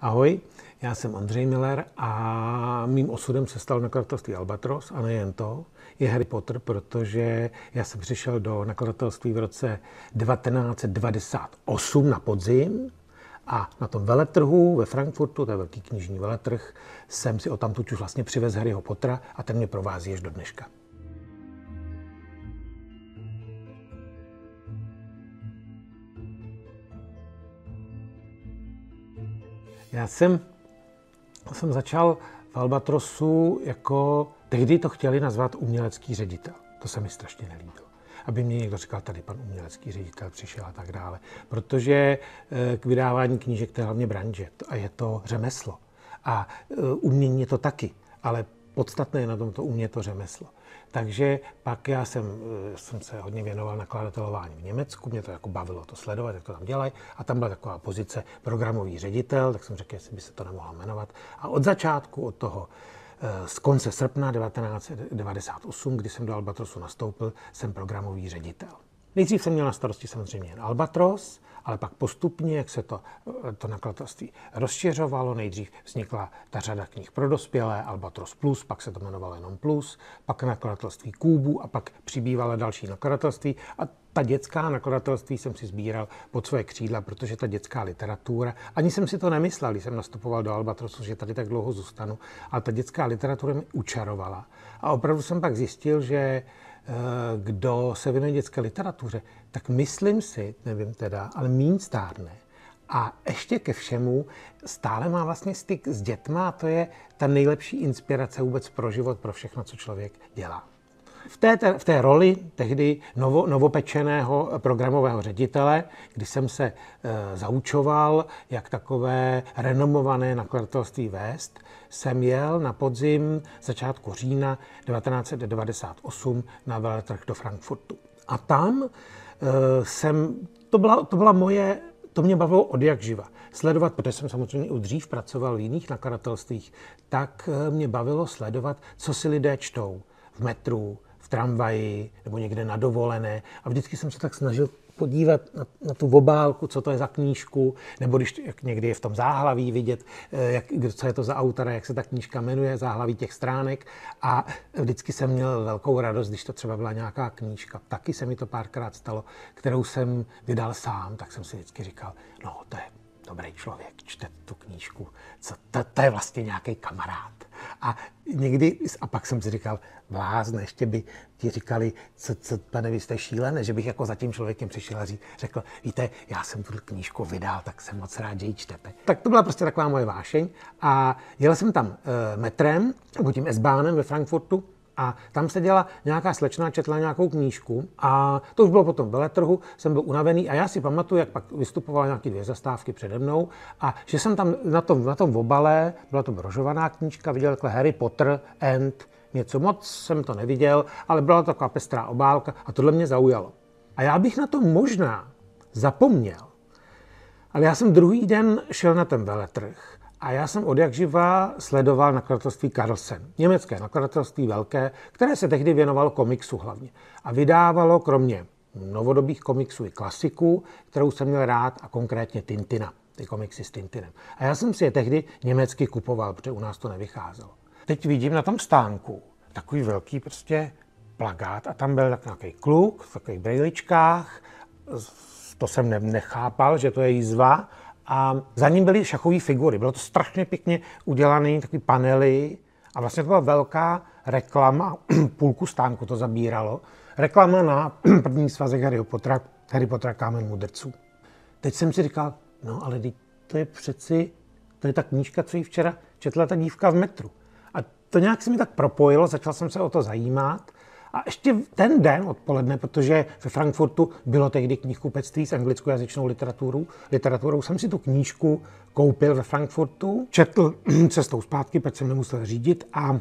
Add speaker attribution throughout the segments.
Speaker 1: Ahoj, já jsem Ondřej Miller a mým osudem se stal nakladatelství Albatros a nejen to, je Harry Potter, protože já jsem přišel do nakladatelství v roce 1998 na podzim a na tom veletrhu ve Frankfurtu, to je velký knižní veletrh, jsem si o tamtud už vlastně přivez Harryho Pottera a ten mě provází až do dneška. Já jsem, jsem začal v Albatrosu jako, tehdy to chtěli nazvat umělecký ředitel. To se mi strašně nelíbilo. Aby mě někdo říkal, tady pan umělecký ředitel přišel a tak dále. Protože eh, k vydávání knížek to je hlavně branže a je to řemeslo. A eh, umění je to taky, ale podstatné na tomto umět to řemeslo. Takže pak já jsem, eh, jsem se hodně věnoval nakladatelování v Německu, mě to jako bavilo to sledovat, jak to tam dělají. A tam byla taková pozice programový ředitel, tak jsem řekl, jestli by se to nemohlo jmenovat. A od začátku, od toho eh, z konce srpna 1998, kdy jsem do Albatrosu nastoupil, jsem programový ředitel. Nejdřív jsem měl na starosti samozřejmě jen Albatros, ale pak postupně, jak se to, to nakladatelství rozšiřovalo, nejdřív vznikla ta řada knih pro dospělé, Albatros Plus, pak se to jmenovalo jenom Plus, pak nakladatelství Kůbu a pak přibývala další nakladatelství a ta dětská nakladatelství jsem si sbíral pod své křídla, protože ta dětská literatura, ani jsem si to nemyslel, když jsem nastupoval do Albatrosu, že tady tak dlouho zůstanu, ale ta dětská literatura mi učarovala. A opravdu jsem pak zjistil, že kdo se věnuje dětské literatuře, tak myslím si, nevím teda, ale míň stárne. A ještě ke všemu stále má vlastně styk s dětma a to je ta nejlepší inspirace vůbec pro život, pro všechno, co člověk dělá. V té, v té roli tehdy novo, novopečeného programového ředitele, kdy jsem se e, zaučoval, jak takové renomované nakladatelství vést, jsem jel na podzim začátku října 1998 na veletrh do Frankfurtu. A tam e, jsem, to byla, to byla moje, to mě bavilo od jak živa. Sledovat, protože jsem samozřejmě už dřív pracoval v jiných nakladatelstvích, tak e, mě bavilo sledovat, co si lidé čtou v metru, v tramvaji nebo někde na dovolené. A vždycky jsem se tak snažil podívat na, na tu obálku, co to je za knížku, nebo když jak někdy je v tom záhlaví vidět, eh, jak, co je to za autora, jak se ta knížka jmenuje, záhlaví těch stránek. A vždycky jsem měl velkou radost, když to třeba byla nějaká knížka. Taky se mi to párkrát stalo, kterou jsem vydal sám, tak jsem si vždycky říkal, no to je dobrý člověk, čte tu knížku, co, to, to je vlastně nějaký kamarád. A někdy, a pak jsem si říkal, blázne, ještě by ti říkali, co, co pane, vy jste šílené, že bych jako za tím člověkem přišel a řík, řekl, víte, já jsem tu knížku vydal, tak jsem moc rád, že ji čtete. Tak to byla prostě taková moje vášeň a jel jsem tam e, metrem, nebo tím S-bánem ve Frankfurtu, a tam se děla nějaká slečna, četla nějakou knížku a to už bylo potom veletrhu, jsem byl unavený a já si pamatuju, jak pak vystupovala nějaké dvě zastávky přede mnou a že jsem tam na tom, na tom obale, byla to brožovaná knížka, viděl takhle Harry Potter and něco moc jsem to neviděl, ale byla to taková pestrá obálka a tohle mě zaujalo. A já bych na to možná zapomněl, ale já jsem druhý den šel na ten veletrh a já jsem od jak živa sledoval nakladatelství Carlsen, německé nakladatelství velké, které se tehdy věnovalo komiksu hlavně. A vydávalo kromě novodobých komiksů i klasiku, kterou jsem měl rád, a konkrétně Tintina, ty komiksy s Tintinem. A já jsem si je tehdy německy kupoval, protože u nás to nevycházelo. Teď vidím na tom stánku takový velký prostě plagát a tam byl tak nějaký kluk v takových brejličkách, to jsem nechápal, že to je jízva, a za ním byly šachové figury. Bylo to strašně pěkně udělané, takové panely a vlastně to byla velká reklama, půlku stánku to zabíralo, reklama na první svazek Harry Pottera, Harry Pottera Kámen mudrců. Teď jsem si říkal, no ale to je přeci, to je ta knížka, co ji včera četla ta dívka v metru. A to nějak se mi tak propojilo, začal jsem se o to zajímat a ještě ten den odpoledne, protože ve Frankfurtu bylo tehdy knihkupectví s anglickojazyčnou literaturou, literaturou jsem si tu knížku koupil ve Frankfurtu, četl cestou zpátky, protože jsem nemusel řídit a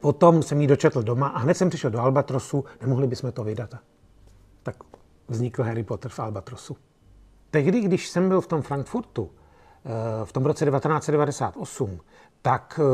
Speaker 1: potom jsem ji dočetl doma a hned jsem přišel do Albatrosu, nemohli bychom to vydat. Tak vznikl Harry Potter v Albatrosu. Tehdy, když jsem byl v tom Frankfurtu, eh, v tom roce 1998, tak eh,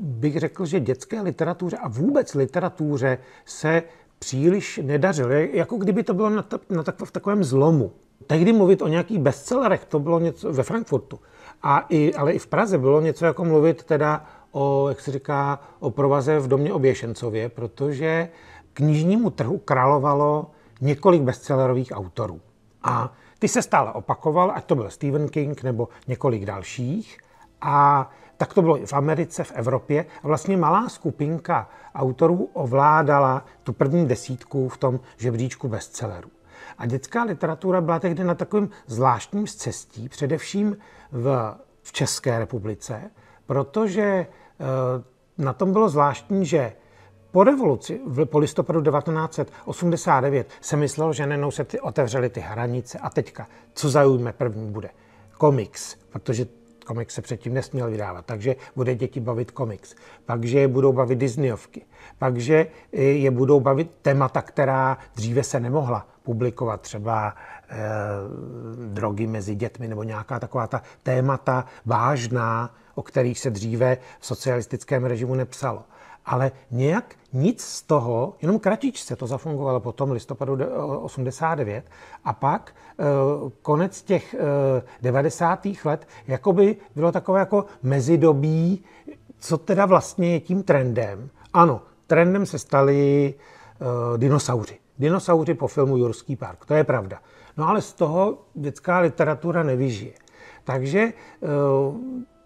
Speaker 1: bych řekl, že dětské literatuře a vůbec literatuře se příliš nedařilo. Jako kdyby to bylo na, ta, na tak, v takovém zlomu. Tehdy mluvit o nějakých bestsellerech, to bylo něco ve Frankfurtu. A i, ale i v Praze bylo něco jako mluvit teda o, jak se říká, o provaze v domě Oběšencově, protože knižnímu trhu královalo několik bestsellerových autorů. A ty se stále opakoval, ať to byl Stephen King nebo několik dalších. A tak to bylo i v Americe, v Evropě. A vlastně malá skupinka autorů ovládala tu první desítku v tom žebříčku bestsellerů. A dětská literatura byla tehdy na takovém zvláštním cestí, především v, v České republice, protože e, na tom bylo zvláštní, že po revoluci, po listopadu 1989, se myslelo, že nenou se ty, otevřely ty hranice a teďka, co zaujme první bude? Komiks, protože komiks se předtím nesměl vydávat, takže bude děti bavit komiks. Pakže je budou bavit Disneyovky. Pakže je budou bavit témata, která dříve se nemohla publikovat, třeba eh, drogy mezi dětmi nebo nějaká taková ta témata vážná, o kterých se dříve v socialistickém režimu nepsalo ale nějak nic z toho, jenom kratičce to zafungovalo potom listopadu 89 a pak eh, konec těch 90. Eh, let jakoby bylo takové jako mezidobí, co teda vlastně je tím trendem. Ano, trendem se stali uh, dinosauři. Dinosauři po filmu Jurský park, to je pravda. No ale z toho dětská literatura nevyžije. Takže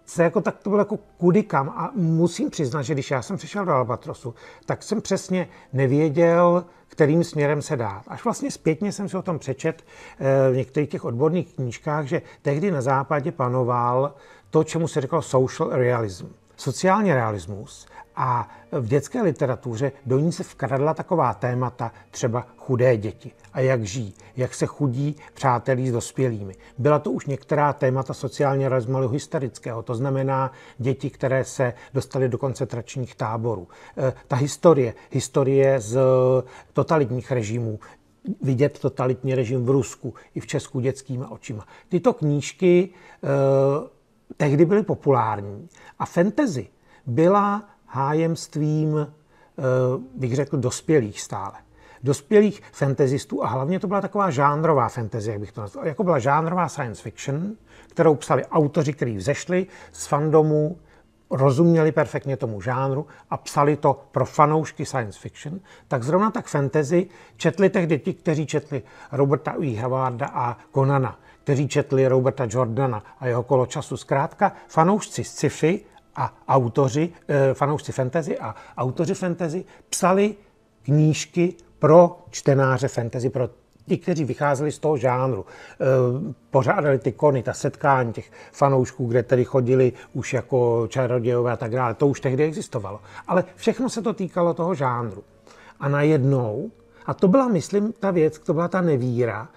Speaker 1: se jako tak to bylo jako kudy kam. A musím přiznat, že když já jsem přišel do Albatrosu, tak jsem přesně nevěděl, kterým směrem se dát. Až vlastně zpětně jsem si o tom přečet eh, v některých těch odborných knížkách, že tehdy na západě panoval to, čemu se říkalo social realism. Sociální realismus a v dětské literatuře do ní se vkradla taková témata, třeba chudé děti a jak žijí, jak se chudí přátelí s dospělými. Byla to už některá témata sociálně realismu hysterického, to znamená děti, které se dostaly do koncentračních táborů. E, ta historie, historie z totalitních režimů, vidět totalitní režim v Rusku i v Česku dětskýma očima. Tyto knížky eh, tehdy byly populární a fantasy byla hájemstvím, eh, bych řekl, dospělých stále. Dospělých fantazistů a hlavně to byla taková žánrová fantasy, jak bych to nazval. Jako byla žánrová science fiction, kterou psali autoři, kteří vzešli z fandomu, rozuměli perfektně tomu žánru a psali to pro fanoušky science fiction, tak zrovna tak fantasy četli tehdy ti, kteří četli Roberta E. Havarda a Conana, kteří četli Roberta Jordana a jeho kolo času. Zkrátka fanoušci sci-fi a autoři, eh, fanoušci fantasy a autoři fantasy psali knížky pro čtenáře fantasy, pro ti, kteří vycházeli z toho žánru, eh, pořádali ty kony, ta setkání těch fanoušků, kde tedy chodili už jako čarodějové a tak dále, to už tehdy existovalo. Ale všechno se to týkalo toho žánru. A najednou, a to byla, myslím, ta věc, to byla ta nevíra,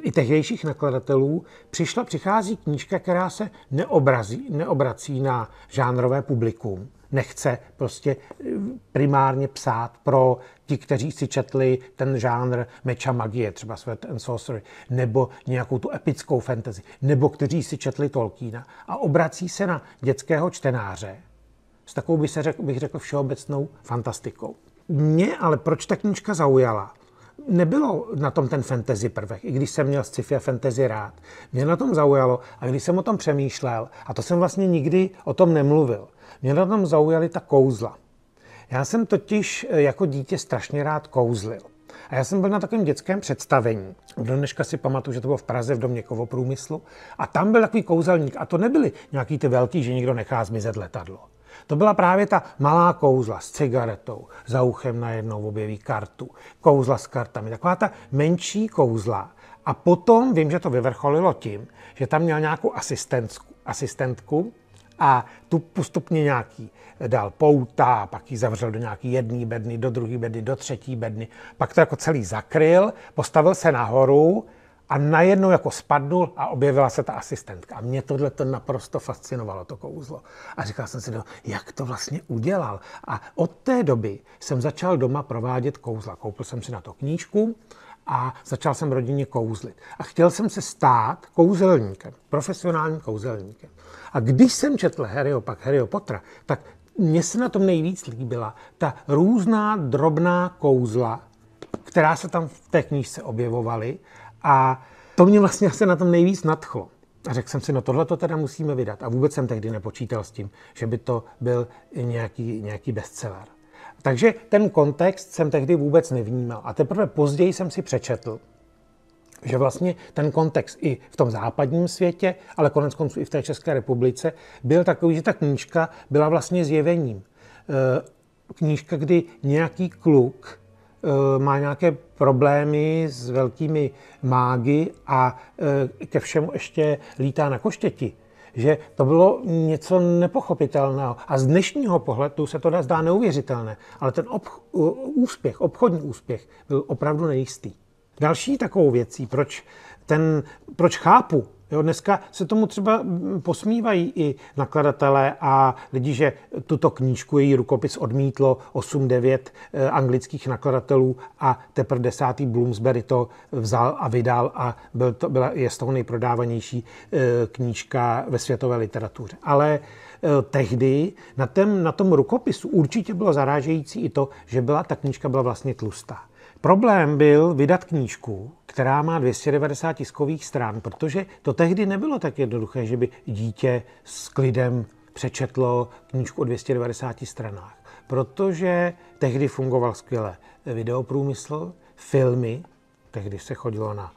Speaker 1: i tehdejších nakladatelů přišla, přichází knížka, která se neobrazí, neobrací na žánrové publikum. Nechce prostě eh, primárně psát pro ti, kteří si četli ten žánr meča magie, třeba Sweat and Sorcery, nebo nějakou tu epickou fantasy, nebo kteří si četli Tolkiena a obrací se na dětského čtenáře s takovou, by se řekl, bych řekl, všeobecnou fantastikou. Mě ale proč ta knížka zaujala? nebylo na tom ten fantasy prvek, i když jsem měl sci-fi a fantasy rád. Mě na tom zaujalo a když jsem o tom přemýšlel, a to jsem vlastně nikdy o tom nemluvil, mě na tom zaujaly ta kouzla. Já jsem totiž eh, jako dítě strašně rád kouzlil. A já jsem byl na takovém dětském představení. Do dneška si pamatuju, že to bylo v Praze v domě kovoprůmyslu. A tam byl takový kouzelník. A to nebyly nějaký ty velký, že nikdo nechá zmizet letadlo. To byla právě ta malá kouzla s cigaretou, za uchem najednou objeví kartu, kouzla s kartami, taková ta menší kouzla. A potom vím, že to vyvrcholilo tím, že tam měl nějakou asistentku, asistentku a tu postupně nějaký dal pouta, pak ji zavřel do nějaký jedné bedny, do druhé bedny, do třetí bedny, pak to jako celý zakryl, postavil se nahoru a najednou jako spadnul a objevila se ta asistentka. A mě tohle to naprosto fascinovalo, to kouzlo. A říkal jsem si, no, jak to vlastně udělal. A od té doby jsem začal doma provádět kouzla. Koupil jsem si na to knížku a začal jsem rodině kouzlit. A chtěl jsem se stát kouzelníkem, profesionálním kouzelníkem. A když jsem četl Harryho, pak Harryho Pottera, tak mně se na tom nejvíc líbila ta různá drobná kouzla, která se tam v té knížce objevovaly a to mě vlastně asi na tom nejvíc nadchlo. A řekl jsem si, no tohle to teda musíme vydat. A vůbec jsem tehdy nepočítal s tím, že by to byl nějaký, nějaký bestseller. Takže ten kontext jsem tehdy vůbec nevnímal. A teprve později jsem si přečetl, že vlastně ten kontext i v tom západním světě, ale konec konců i v té České republice, byl takový, že ta knížka byla vlastně zjevením. Eh, knížka, kdy nějaký kluk má nějaké problémy s velkými mágy a eh, ke všemu ještě lítá na koštěti. Že to bylo něco nepochopitelného. A z dnešního pohledu se to dá zdá neuvěřitelné. Ale ten obch- úspěch, obchodní úspěch, byl opravdu nejistý. Další takovou věcí, proč, ten, proč chápu, Jo, dneska se tomu třeba posmívají i nakladatelé a lidi, že tuto knížku, její rukopis odmítlo 8-9 eh, anglických nakladatelů a teprve desátý Bloomsbury to vzal a vydal a byl to, byla, je z toho nejprodávanější eh, knížka ve světové literatuře. Ale eh, tehdy na, tém, na tom rukopisu určitě bylo zarážející i to, že byla ta knížka byla vlastně tlustá. Problém byl vydat knížku, která má 290 tiskových stran, protože to tehdy nebylo tak jednoduché, že by dítě s klidem přečetlo knížku o 290 stranách. Protože tehdy fungoval skvěle videoprůmysl, filmy, tehdy se chodilo na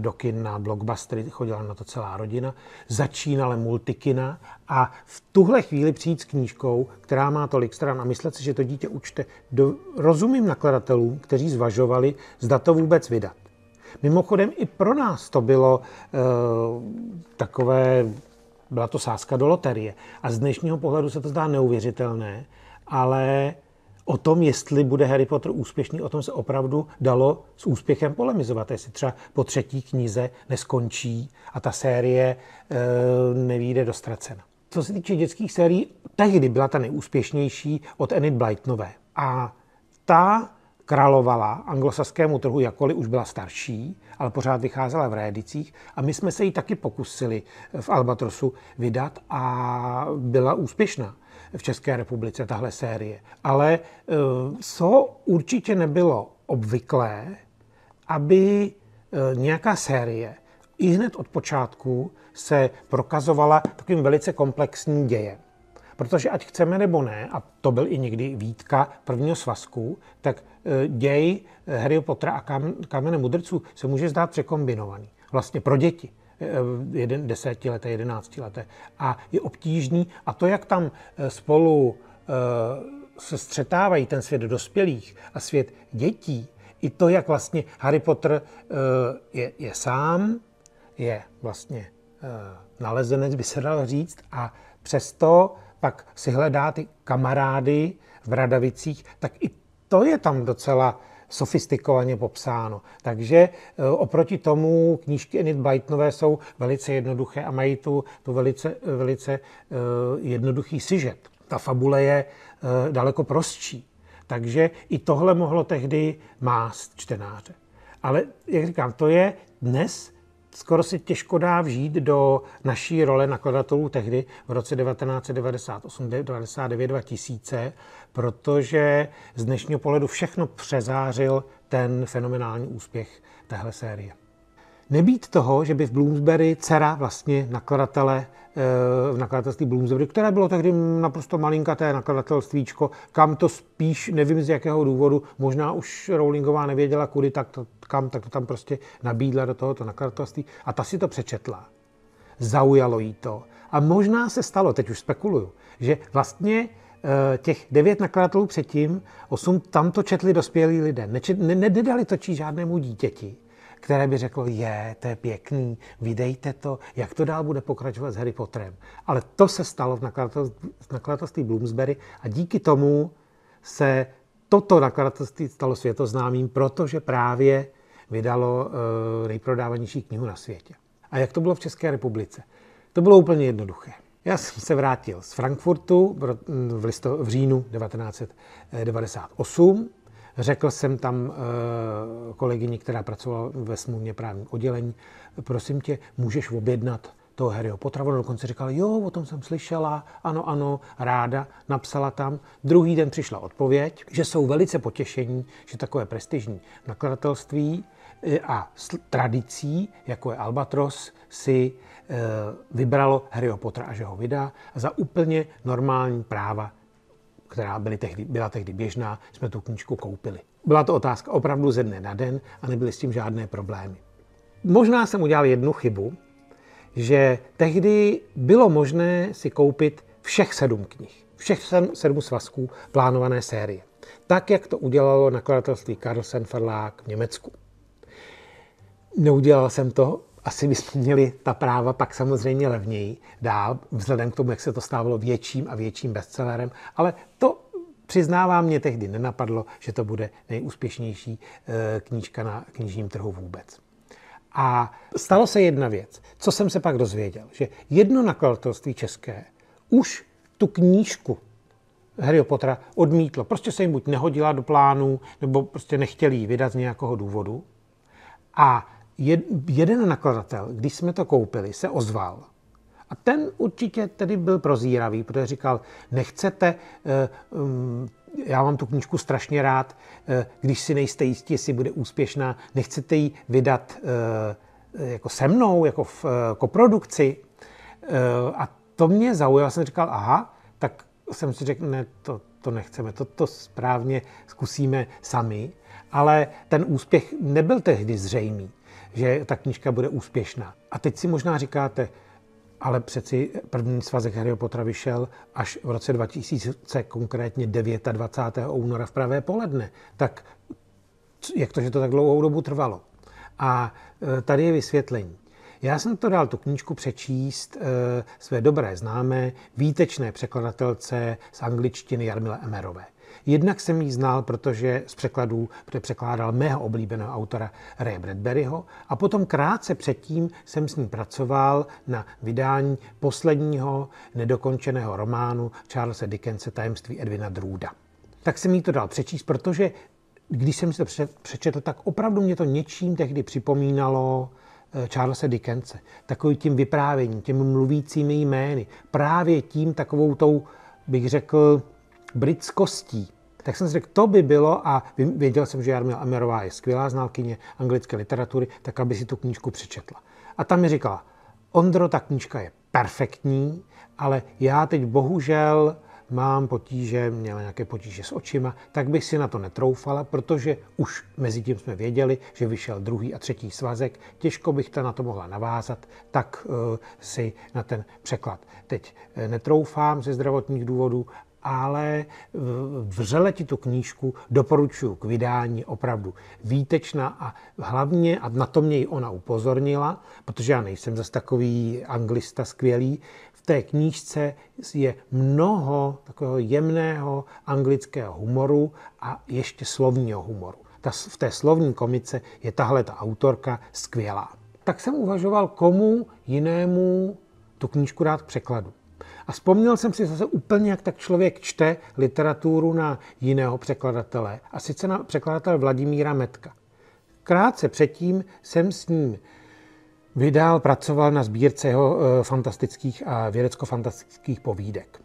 Speaker 1: do kin na blockbustery, chodila na to celá rodina, začínala multikina a v tuhle chvíli přijít s knížkou, která má tolik stran a myslet si, že to dítě učte, do, rozumím nakladatelům, kteří zvažovali, zda to vůbec vydat. Mimochodem i pro nás to bylo e, takové, byla to sázka do loterie. A z dnešního pohledu se to zdá neuvěřitelné, ale o tom, jestli bude Harry Potter úspěšný, o tom se opravdu dalo s úspěchem polemizovat. Jestli třeba po třetí knize neskončí a ta série e, nevíde dostracena. Co se týče dětských sérií, tehdy byla ta nejúspěšnější od Enid Blytonové. A ta královala anglosaskému trhu, jakkoliv už byla starší, ale pořád vycházela v rédicích. A my jsme se jí taky pokusili v Albatrosu vydat a byla úspěšná v České republice, tahle série. Ale eh, co určitě nebylo obvyklé, aby eh, nějaká série i hned od počátku se prokazovala takovým velice komplexním dějem. Protože ať chceme nebo ne, a to byl i někdy výtka prvního svazku, tak eh, děj Harry Pottera a Kamene mudrců se může zdát překombinovaný. Vlastně pro děti. Eh, jeden, desetileté, jedenáctileté. A je obtížný. A to, jak tam eh, spolu eh, se střetávají ten svět dospělých a svět dětí, i to, jak vlastně Harry Potter je, je sám, je vlastně nalezenec, by se dal říct, a přesto pak si hledá ty kamarády v Bradavicích, tak i to je tam docela sofistikovaně popsáno. Takže e, oproti tomu knížky Enid Blytonové jsou velice jednoduché a mají tu, tu velice, velice e, jednoduchý sižet. Ta fabule je e, daleko prostší. Takže i tohle mohlo tehdy mást čtenáře. Ale, jak říkám, to je dnes skoro si těžko dá vžít do naší role nakladatelů tehdy v roce 1998, 99, 2000, protože z dnešního pohledu všechno přezářil ten fenomenální úspěch téhle série. Nebýt toho, že by v Bloomsbury dcera vlastně nakladatele eh, v nakladatelství Bloomsbury, které bylo tehdy naprosto malinkaté nakladatelstvíčko, kam to spíš, nevím z jakého důvodu, možná už Rowlingová nevěděla kudy, tak to, kam, tak to tam prostě nabídla do tohoto nakladatelství a ta si to přečetla. Zaujalo jí to. A možná se stalo, teď už spekuluju, že vlastně těch devět nakladatelů předtím, osm, tam to četli dospělí lidé. Nečet, ne, nedali to číst žádnému dítěti které by řeklo, je, to je pěkný, vydejte to, jak to dál bude pokračovat s Harry Potterem. Ale to se stalo v nakladatelství Bloomsbury a díky tomu se toto nakladatelství stalo světoznámým, protože právě vydalo uh, nejprodávanější knihu na světě. A jak to bylo v České republice? To bylo úplně jednoduché. Já jsem se vrátil z Frankfurtu v, listo, v říjnu 1998 Řekl jsem tam eh, kolegyni, která pracovala ve smluvně právním oddělení, prosím tě, můžeš objednat toho Harryho Pottera. Ona dokonce říkala, jo, o tom jsem slyšela, ano, ano, ráda, napsala tam. Druhý den přišla odpověď, že jsou velice potěšení, že takové prestižní nakladatelství eh, a tradicí, jako je Albatros, si vybralo Harryho Pottera a že ho vydá. Za úplně normální práva, která byly tehdy, byla tehdy běžná, jsme tu knížku koupili. Byla to otázka opravdu ze dne na den a nebyly s tím žádné problémy. Možná jsem udělal jednu chybu, že tehdy bylo možné si koupit všech sedm knih, všech sedm svazků plánované série. Tak, jak to udělalo nakladatelství Carlsen Verlag v Německu. Neudělal jsem to, asi bychom měli ta práva pak samozřejmě levněji dál, vzhledem k tomu, jak se to stávalo větším a větším bestsellerem, ale to přiznávám, mě tehdy nenapadlo, že to bude nejúspěšnější eh, knížka na knižním trhu vůbec. A stalo se jedna věc, co jsem se pak dozvěděl, že jedno nakladatelství české už tu knížku Harry Pottera odmítlo. Prostě se jim buď nehodila do plánu, nebo prostě nechtěli ji vydat z nějakého důvodu. A jed, jeden nakladatel, když jsme to koupili, se ozval. A ten určitě tedy byl prozíravý, protože říkal, nechcete, uh, um, já mám tu knížku strašně rád, uh, když si nejste jistí, jestli bude úspěšná, nechcete ji vydat uh, jako se mnou, jako v koprodukci. A to mě zaujalo, jsem říkal, aha, tak jsem si řekl, ne, to, to nechceme, to, to správně zkusíme sami, ale ten úspěch nebyl tehdy zřejmý, že ta knížka bude úspěšná. A teď si možná říkáte, ale přeci první svazek Harry Pottera vyšel až v roce 2000, konkrétně 29. února v pravé poledne. Tak jak to, že to tak dlouhou dobu trvalo? A e, tady je vysvětlení. Já jsem to dal tu knížku přečíst e, své dobré známé, výtečné překladatelce z angličtiny Jarmile Emerové. Jednak jsem ji znal, protože z překladů protože překládal mého oblíbeného autora Ray Bradburyho a potom krátce předtím jsem s ní pracoval na vydání posledního nedokončeného románu Charlesa Dickense Tajemství Edwina Drooda. Tak jsem jí to dal přečíst, protože když jsem si to přečetl, tak opravdu mě to něčím tehdy připomínalo eh, Charlesa Dickense. Takový tím vyprávěním, těmi mluvícími jmény. Právě tím takovou tou, bych řekl, britskostí. Tak jsem si řekl, to by bylo, a věděl jsem, že Jarmila Amerová je skvělá znalkyně anglické literatury, tak aby si tu knížku přečetla. A tam mi říkala, Ondro, ta knížka je perfektní, ale já teď bohužel mám potíže, měla nějaké potíže s očima, tak bych si na to netroufala, protože už mezi tím jsme věděli, že vyšel druhý a třetí svazek, těžko bych to na to mohla navázat, tak uh, si na ten překlad teď uh, netroufám ze zdravotních důvodů ale vřele ti tu knížku doporučuji k vydání opravdu výtečná a hlavně, a na to mě i ona upozornila, protože já nejsem zase takový anglista skvělý, v té knížce je mnoho takového jemného anglického humoru a ještě slovního humoru. Ta, v té slovní komice je tahle ta autorka skvělá. Tak jsem uvažoval, komu jinému tu knížku dát k překladu. A vzpomněl jsem si zase úplně, jak tak člověk čte literaturu na jiného překladatele, a sice na překladatele Vladimíra Metka. Krátce předtím jsem s ním vydal, pracoval na sbírce jeho eh, fantastických a vědecko-fantastických povídek.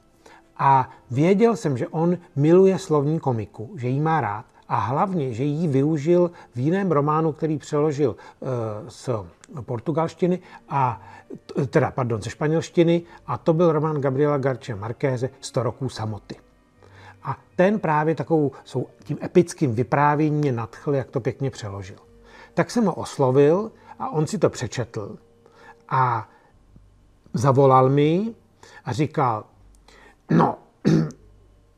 Speaker 1: A věděl jsem, že on miluje slovní komiku, že jí má rád a hlavně, že ji využil v jiném románu, který přeložil uh, z portugalštiny a teda, pardon, ze španělštiny a to byl román Gabriela Garcia Marquéze 100 roků samoty. A ten právě takovou jsou tím epickým vyprávěním mě nadchl, jak to pěkně přeložil. Tak jsem ho oslovil a on si to přečetl a zavolal mi a říkal, no,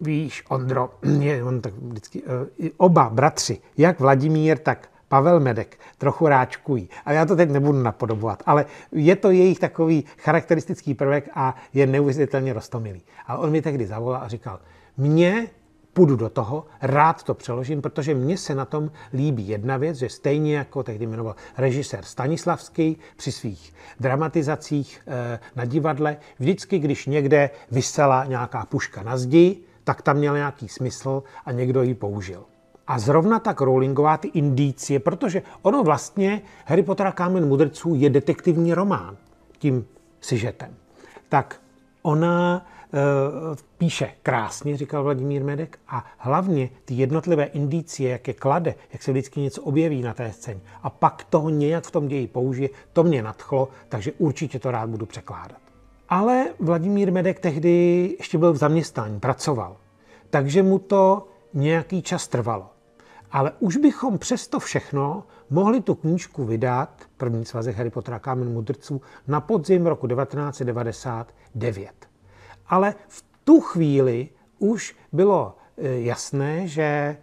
Speaker 1: víš, Ondro, je on tak vždycky, eh, oba bratři, jak Vladimír, tak Pavel Medek trochu ráčkují. A já to teď nebudu napodobovat, ale je to jejich takový charakteristický prvek a je neuvěřitelně rostomilý. A on mi tehdy zavolal a říkal, mně půjdu do toho, rád to přeložím, protože mně se na tom líbí jedna věc, že stejně jako tehdy jmenoval režisér Stanislavský při svých dramatizacích e, na divadle, vždycky, když někde vysela nějaká puška na zdi, tak tam měl nějaký smysl a někdo ji použil. A zrovna tak Rowlingová ty indicie, protože ono vlastně Harry Potter a Kámen mudrců je detektivní román tím sižetem. Tak Ona e, píše krásně, říkal Vladimír Medek, a hlavně ty jednotlivé indicie, jak je klade, jak se vždycky něco objeví na té scéně a pak toho nějak v tom ději použije, to mě nadchlo, takže určitě to rád budu překládat. Ale Vladimír Medek tehdy ještě byl v zaměstnání, pracoval, takže mu to nějaký čas trvalo. Ale už bychom přesto všechno mohli tu knížku vydat, první svazek Harry Pottera Kámen mudrců, na podzim roku 1999. Ale v tu chvíli už bylo eh, jasné, že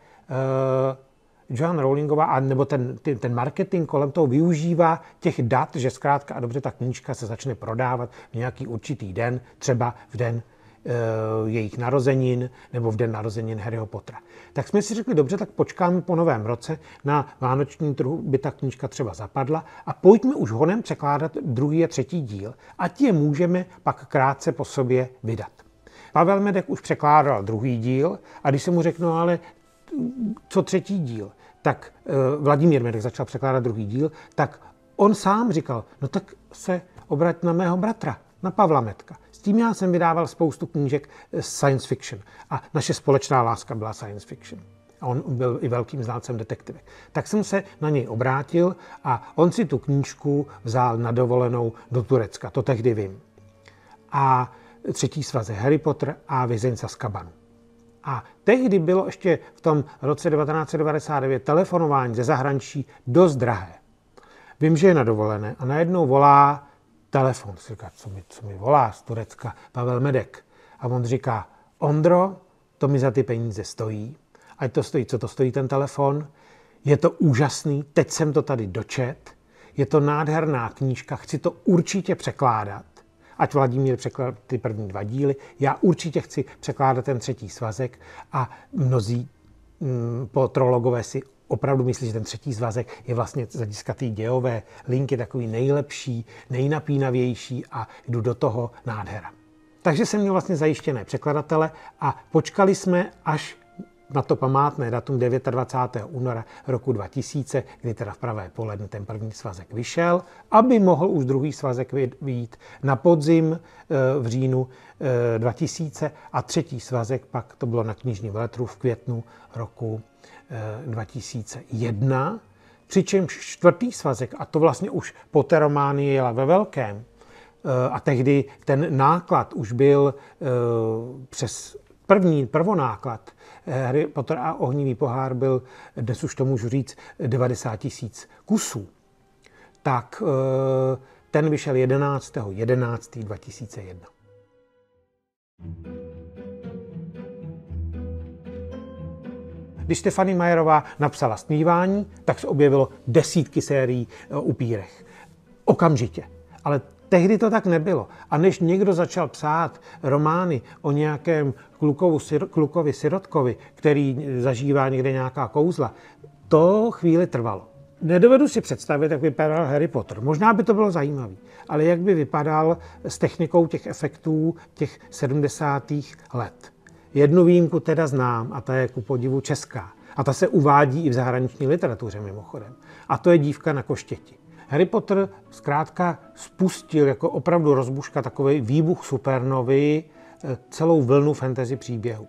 Speaker 1: Joan Rowlingová, a nebo ten, ten marketing kolem toho využívá těch dat, že zkrátka a dobře ta knížka se začne prodávat v nějaký určitý den, třeba v den Eh, jejich narozenin nebo v den narozenin Harryho Pottera. Tak jsme si řekli, dobře, tak počkáme po novém roce, na vánoční trhu by ta knížka třeba zapadla a pojďme už honem překládat druhý a třetí díl a je můžeme pak krátce po sobě vydat. Pavel Medek už překládal druhý díl a když se mu řeknu, ale co třetí díl, tak eh, Vladimír Medek začal překládat druhý díl, tak on sám říkal, no tak se obrať na mého bratra, na Pavla Metka. S tím já jsem vydával spoustu knížek science fiction a naše společná láska byla science fiction. A on byl i velkým znalcem detektivek. Tak jsem se na něj obrátil a on si tu knížku vzal na dovolenou do Turecka, to tehdy vím. A třetí svaze Harry Potter a Vězeň z Azkabanu. A tehdy bylo ještě v tom roce 1999 telefonování ze zahraničí dost drahé. Vím, že je na dovolené a najednou volá telefon. Říká, co mi, co mi volá z Turecka, Pavel Medek. A on říká, Ondro, to mi za ty peníze stojí. Ať to stojí, co to stojí ten telefon. Je to úžasný, teď jsem to tady dočet. Je to nádherná knížka, chci to určitě překládat. Ať Vladimír překládá ty první dva díly. Já určitě chci překládat ten třetí svazek a mnozí mm, po trologové si opravdu myslí, že ten třetí zvazek je vlastně z hlediska té dějové linky takový nejlepší, nejnapínavější a jdu do toho nádhera. Takže jsem měl vlastně zajištěné překladatele a počkali jsme až na to památné datum 29. února roku 2000, kdy teda v pravé poledne ten první svazek vyšel, aby mohl už druhý svazek vyjít na podzim eh, v říjnu 2000 eh, a třetí svazek pak to bylo na knižním veletru v květnu roku 2001, eh, přičemž čtvrtý svazek, a to vlastně už po romány jela ve velkém, a tehdy ten náklad už byl přes první prvonáklad Harry Potter a ohnivý pohár byl, dnes už to můžu říct, 90 tisíc kusů. Tak eh, ten vyšel 11. 11. 2001. Když Stefany Majerová napsala Stmívání, tak se objevilo desítky sérií o upírech. Okamžitě. Ale Tehdy to tak nebylo. A než někdo začal psát romány o nějakém klukovu, klukovi sirotkovi, který zažívá někde nějaká kouzla, to chvíli trvalo. Nedovedu si představit, jak vypadal Harry Potter. Možná by to bylo zajímavé, ale jak by vypadal s technikou těch efektů těch 70. let. Jednu výjimku teda znám a ta je ku podivu česká. A ta se uvádí i v zahraniční literatuře mimochodem. A to je dívka na koštěti. Harry Potter zkrátka spustil jako opravdu rozbuška takový výbuch supernovy eh, celou vlnu fantasy příběhu.